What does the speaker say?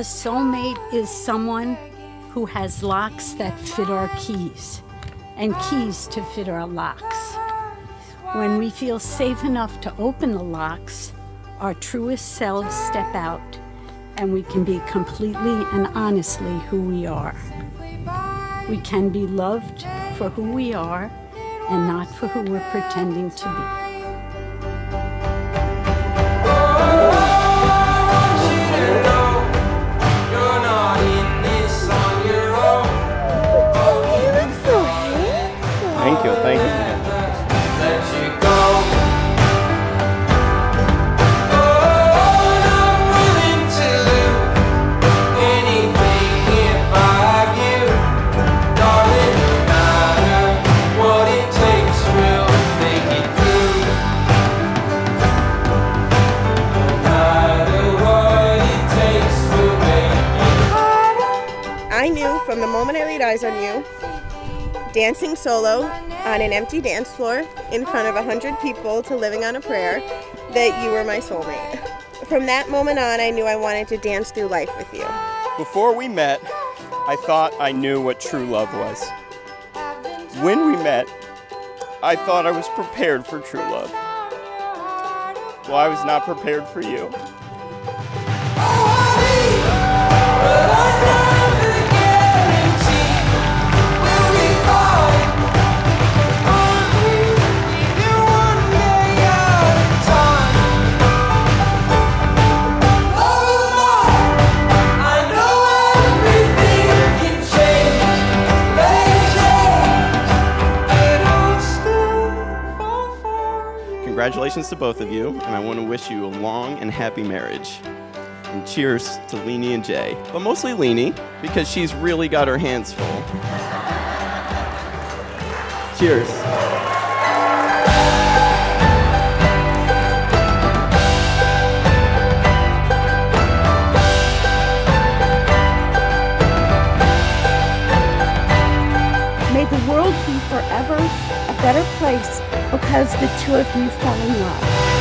A soulmate is someone who has locks that fit our keys and keys to fit our locks. When we feel safe enough to open the locks, our truest selves step out and we can be completely and honestly who we are. We can be loved for who we are and not for who we're pretending to be. Knew from the moment I laid eyes on you, dancing solo on an empty dance floor in front of a hundred people to living on a prayer, that you were my soulmate. From that moment on, I knew I wanted to dance through life with you. Before we met, I thought I knew what true love was. When we met, I thought I was prepared for true love. Well, I was not prepared for you. Congratulations to both of you, and I want to wish you a long and happy marriage. And cheers to Leenie and Jay. But mostly Leenie, because she's really got her hands full. cheers. World be forever a better place because the two of you fell in love.